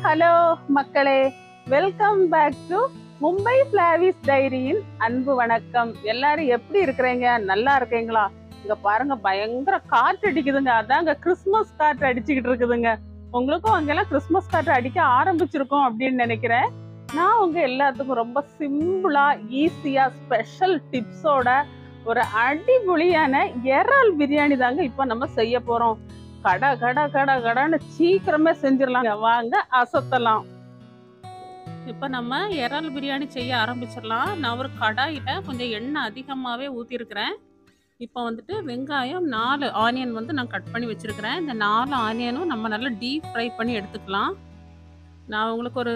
Hello மக்களே welcome back to Mumbai பிளாவிஸ் டைரியின் அன்பு வணக்கம். எல்லாரும் எப்படி இருக்கிறீங்க? நல்லா இருக்கீங்களா? இங்க பாருங்க பயங்கர காற்று அடிக்குதுங்க. அதாங்க கிறிஸ்மஸ் காற்று அடிச்சுக்கிட்டு இருக்குதுங்க. உங்களுக்கும் அங்கெல்லாம் கிறிஸ்மஸ் காற்று அடிக்க ஆரம்பிச்சிருக்கோம் அப்படின்னு நினைக்கிறேன். நான் உங்க எல்லாத்துக்கும் ரொம்ப சிம்பிளா ஈஸியா ஸ்பெஷல் டிப்ஸோட ஒரு அடிபொழியான இறால் பிரியாணி தாங்க இப்போ நம்ம செய்ய போறோம். கட கட கட கடன்னு சீக்கிரமே செஞ்சிடலாம். வாங்க அசத்தலாம். இப்போ நம்ம இறால் பிரியாணி செய்ய ஆரம்பிச்சிடலாம். நான் ஒரு கடாயில் கொஞ்சம் எண்ணெய் அதிகமாகவே ஊற்றிருக்கிறேன் இப்போ வந்துட்டு வெங்காயம் நாலு ஆனியன் வந்து நான் கட் பண்ணி வச்சுருக்கிறேன். இந்த நாலு ஆனியனும் நம்ம நல்லா டீப் ஃப்ரை பண்ணி எடுத்துக்கலாம். நான் உங்களுக்கு ஒரு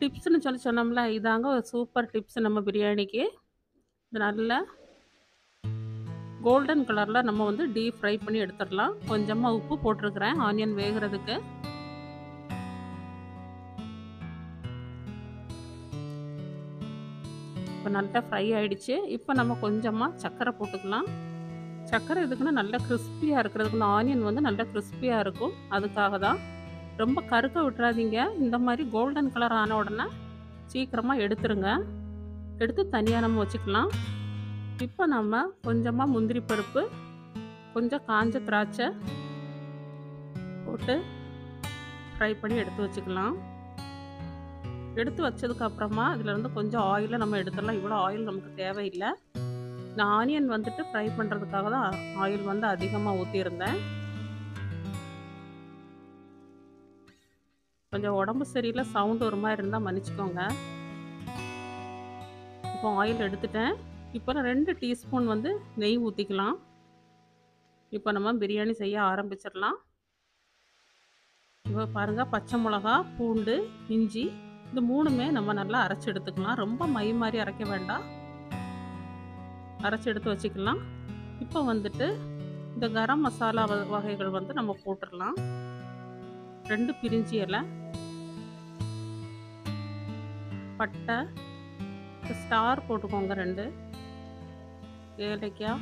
டிப்ஸ்னு சொல்லி சொன்னோம்ல இதாங்க ஒரு சூப்பர் டிப்ஸ் நம்ம பிரியாணிக்கு. இது நல்லா கோல்டன் கலரில் நம்ம வந்து டீப் ஃப்ரை பண்ணி எடுத்துடலாம். கொஞ்சமாக உப்பு போட்டிருக்கிறேன் ஆனியன் வேகிறதுக்கு. இப்போ நல்லா ஃப்ரை ஆகிடுச்சு இப்போ நம்ம கொஞ்சமாக சர்க்கரை போட்டுக்கலாம். சர்க்கரை இதுக்குன்னா நல்லா கிறிஸ்பியாக இருக்கிறதுக்கு ஆனியன் வந்து நல்லா கிறிஸ்பியாக இருக்கும். அதுக்காக தான். ரொம்ப கருக்க விட்டுறாதீங்க. இந்த மாதிரி கோல்டன் கலர் ஆன உடனே சீக்கிரமாக எடுத்துருங்க. எடுத்து தனியாக நம்ம வச்சுக்கலாம். இப்போ நம்ம கொஞ்சமாக முந்திரி பருப்பு கொஞ்சம் காஞ்ச திராட்சை போட்டு ஃப்ரை பண்ணி எடுத்து வச்சுக்கலாம். எடுத்து வச்சதுக்கப்புறமா இதிலேருந்து கொஞ்சம் ஆயிலை நம்ம எடுத்துடலாம். இவ்வளோ ஆயில் நமக்கு தேவையில்லை. நான் ஆனியன் வந்துட்டு ஃப்ரை பண்ணுறதுக்காக தான் ஆயில் வந்து அதிகமாக ஊற்றியிருந்தேன் கொஞ்சம் உடம்பு சரியில்லை சவுண்டு ஒரு மாதிரி இருந்தால் மன்னிச்சுக்கோங்க. இப்போ ஆயில் எடுத்துட்டேன். இப்போ நான் ரெண்டு டீஸ்பூன் வந்து நெய் ஊற்றிக்கலாம் இப்போ நம்ம பிரியாணி செய்ய ஆரம்பிச்சிடலாம். இப்போ பாருங்கள் பச்சை மிளகா பூண்டு இஞ்சி இந்த மூணுமே நம்ம நல்லா அரைச்சி எடுத்துக்கலாம். ரொம்ப மை மாதிரி அரைக்க வேண்டாம். அரைச்சி எடுத்து வச்சுக்கலாம். இப்போ வந்துட்டு இந்த கரம் மசாலா வகைகள் வந்து நம்ம போட்டுடலாம். ரெண்டு பிரிஞ்சி இலை பட்டை ஸ்டார் போட்டுக்கோங்க ரெண்டு. ஏலக்காய்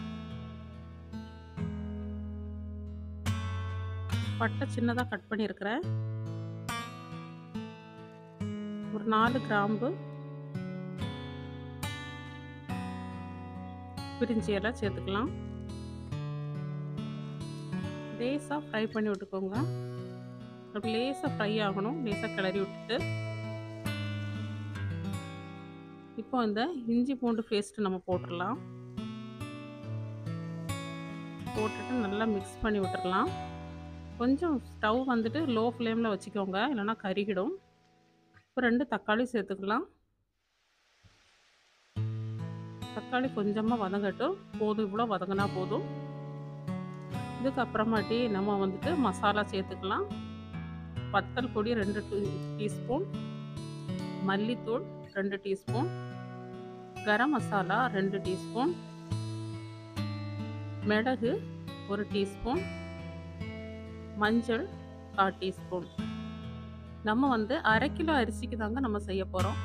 பட்டை சின்னதாக கட் பண்ணியிருக்கிறேன். ஒரு நாலு கிராம்பு. பிரிஞ்சி எல்லாம் சேர்த்துக்கலாம். லேசாக ஃப்ரை பண்ணி விட்டுக்கோங்க. அப்படி லேசாக ஃப்ரை ஆகணும். லேசாக கிளறி விட்டுட்டு. இப்போ இந்த இஞ்சி பூண்டு பேஸ்ட் நம்ம போட்டுடலாம். போட்டுட்டு நல்லா மிக்ஸ் பண்ணி விட்டுறலாம். கொஞ்சம் ஸ்டவ் வந்துட்டு லோ ஃப்ளேமில் வச்சுக்கோங்க. இல்லைன்னா கருகிடும். இப்போ ரெண்டு தக்காளி சேர்த்துக்கலாம். தக்காளி கொஞ்சமாக வதங்கட்டும். போதும் இவ்வளோ வதங்கினா போதும். இதுக்கப்புறமாட்டி நம்ம வந்துட்டு மசாலா சேர்த்துக்கலாம். வத்தல் பொடி ரெண்டு டீ டீஸ்பூன். மல்லித்தூள் ரெண்டு டீஸ்பூன். கரம் மசாலா ரெண்டு டீஸ்பூன். மிளகு ஒரு டீஸ்பூன் மஞ்சள் கால் டீஸ்பூன். நம்ம வந்து அரை கிலோ அரிசிக்கு தாங்க நம்ம செய்ய போகிறோம்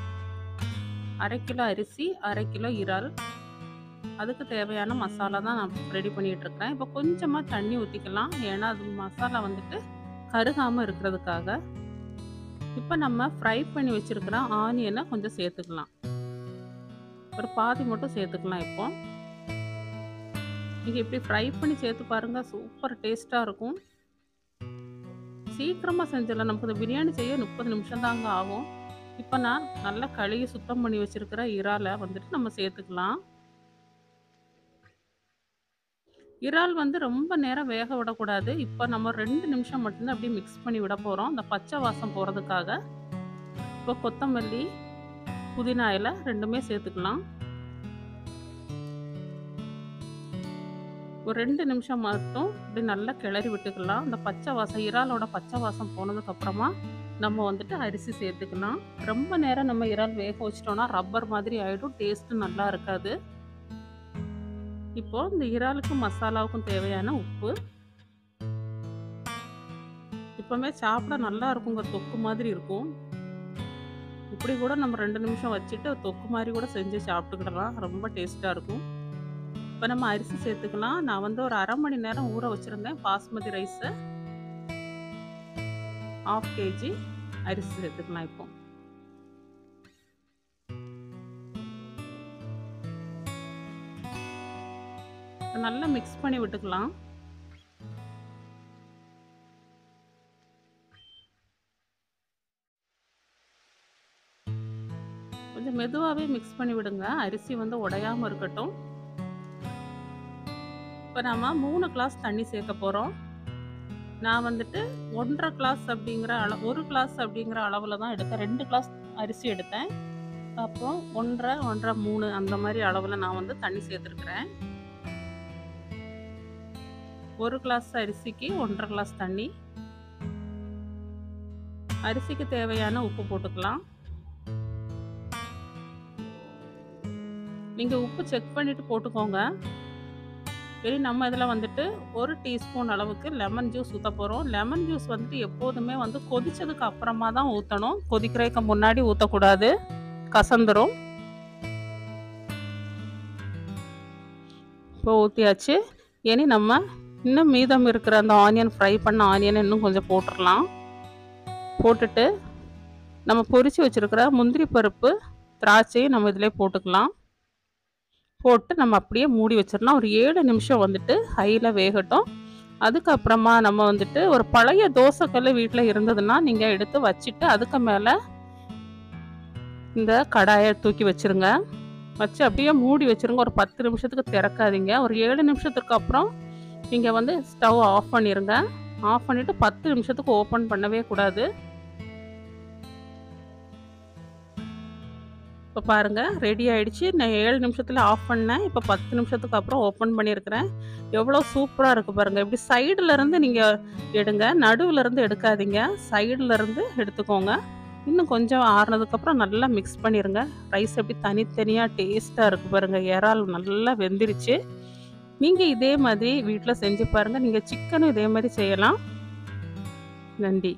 அரை கிலோ அரிசி அரை கிலோ இறால். அதுக்கு தேவையான மசாலா தான் நான் ரெடி பண்ணிகிட்ருக்கேன் இப்போ கொஞ்சமாக தண்ணி ஊற்றிக்கலாம் ஏன்னா அது மசாலா வந்துட்டு கருகாமல் இருக்கிறதுக்காக. இப்போ நம்ம ஃப்ரை பண்ணி வச்சுருக்கிற ஆனியனை கொஞ்சம் சேர்த்துக்கலாம். ஒரு பாதி மட்டும் சேர்த்துக்கலாம் இப்போது நீங்கள் இப்படி ஃப்ரை பண்ணி சேர்த்து பாருங்கள் சூப்பர் டேஸ்ட்டாக இருக்கும். சீக்கிரமாக செஞ்சிடலாம். நமக்கு இந்த பிரியாணி செய்ய முப்பது நிமிஷம் தாங்க ஆகும். இப்போ நான் நல்லா கழுவி சுத்தம் பண்ணி வச்சுருக்கிற இறாலை வந்துட்டு நம்ம சேர்த்துக்கலாம். இறால் வந்து ரொம்ப நேரம் வேக விடக்கூடாது. இப்போ நம்ம ரெண்டு நிமிஷம் மட்டும்தான் அப்படியே மிக்ஸ் பண்ணி விட போகிறோம் அந்த பச்சை வாசம் போகிறதுக்காக இப்போ கொத்தமல்லி புதினா இலை ரெண்டுமே சேர்த்துக்கலாம். ஒரு ரெண்டு நிமிஷம் மட்டும் இப்படி நல்லா கிளறி விட்டுக்கலாம். அந்த பச்சை வாசம் இறாலோட பச்சை வாசம் போனதுக்கப்புறமா நம்ம வந்துட்டு அரிசி சேர்த்துக்கலாம். ரொம்ப நேரம் நம்ம இறால் வேக வச்சிட்டோம்னா ரப்பர் மாதிரி ஆகிடும் டேஸ்ட்டு நல்லா இருக்காது. இப்போ இந்த இறாலுக்கும் மசாலாவுக்கும் தேவையான உப்பு. இப்போமே சாப்பிட நல்லா இருக்குங்க. தொக்கு மாதிரி இருக்கும். இப்படி கூட நம்ம ரெண்டு நிமிஷம் வச்சுட்டு தொக்கு மாதிரி கூட செஞ்சு சாப்பிட்டுக்கிடலாம். ரொம்ப டேஸ்ட்டாக இருக்கும். இப்போ நம்ம அரிசி சேர்த்துக்கலாம். நான் வந்து ஒரு அரை மணி நேரம் ஊற வச்சுருந்தேன். பாஸ்மதி ரைஸு. ஆஃப் கேஜி அரிசி சேர்த்துக்கலாம் இப்போ. நல்லா மிக்ஸ் பண்ணி விட்டுக்கலாம். கொஞ்சம் மெதுவாகவே மிக்ஸ் பண்ணி விடுங்க. அரிசி வந்து உடையாமல் இருக்கட்டும். இப்போ நம்ம மூணு கிளாஸ் தண்ணி சேர்க்க போகிறோம் நான் வந்துட்டு ஒன்றரை கிளாஸ் அப்படிங்கிற அளவு ஒரு கிளாஸ் அப்படிங்கிற அளவில் தான் எடுத்தேன். ரெண்டு கிளாஸ் அரிசி எடுத்தேன். அப்புறம் ஒன்றரை ஒன்றரை மூணு அந்த மாதிரி அளவில் நான் வந்து தண்ணி சேர்த்துருக்குறேன். ஒரு கிளாஸ் அரிசிக்கு ஒன்றரை கிளாஸ் தண்ணி. அரிசிக்கு தேவையான உப்பு போட்டுக்கலாம். நீங்கள் உப்பு செக் பண்ணிவிட்டு போட்டுக்கோங்க. சரி நம்ம இதில் வந்துட்டு ஒரு டீஸ்பூன் அளவுக்கு லெமன் ஜூஸ் ஊற்ற போகிறோம் லெமன் ஜூஸ் வந்துட்டு எப்போதுமே வந்து கொதிச்சதுக்கு அப்புறமா தான் ஊற்றணும் கொதிக்கிறதுக்கு முன்னாடி ஊற்றக்கூடாது கசந்துரும். இப்போ ஊற்றியாச்சு இனி நம்ம இன்னும் மீதம் இருக்கிற அந்த ஆனியன் ஃப்ரை பண்ண ஆனியன் இன்னும் கொஞ்சம் போட்டுடலாம் போட்டுட்டு நம்ம பொரித்து வச்சுருக்கிற முந்திரி பருப்பு திராட்சையும் நம்ம இதிலே போட்டுக்கலாம். போட்டு நம்ம அப்படியே மூடி வச்சிடணும். ஒரு ஏழு நிமிஷம் வந்துட்டு ஹையில் வேகட்டும். அதுக்கப்புறமா நம்ம வந்துட்டு ஒரு பழைய தோசைக்கல் வீட்டில் இருந்ததுன்னா நீங்கள் எடுத்து வச்சுட்டு அதுக்கு மேலே இந்த கடாயை தூக்கி வச்சுருங்க. வச்சு அப்படியே மூடி வச்சிருங்க. ஒரு பத்து நிமிஷத்துக்கு திறக்காதீங்க. ஒரு ஏழு நிமிஷத்துக்கு அப்புறம் நீங்கள் வந்து ஸ்டவ் ஆஃப் பண்ணிடுங்க ஆஃப் பண்ணிவிட்டு பத்து நிமிஷத்துக்கு ஓப்பன் பண்ணவே கூடாது. இப்போ பாருங்கள் ரெடி ஆகிடுச்சு நான் ஏழு நிமிஷத்தில் ஆஃப் பண்ணேன். இப்போ பத்து நிமிஷத்துக்கு அப்புறம் ஓப்பன் பண்ணியிருக்கிறேன் எவ்வளோ சூப்பராக இருக்குது பாருங்கள் இப்படி சைடில் இருந்து நீங்கள் எடுங்க. நடுவில் இருந்து எடுக்காதீங்க. சைடில் இருந்து எடுத்துக்கோங்க. இன்னும் கொஞ்சம் ஆறுனதுக்கப்புறம் நல்லா மிக்ஸ் பண்ணிடுங்க ரைஸ் எப்படி தனித்தனியாக டேஸ்ட்டாக இருக்குது பாருங்கள் இறால் நல்லா வெந்துருச்சு. நீங்கள் இதே மாதிரி வீட்டில் செஞ்சு பாருங்கள் நீங்கள் சிக்கனும் இதே மாதிரி செய்யலாம். நன்றி.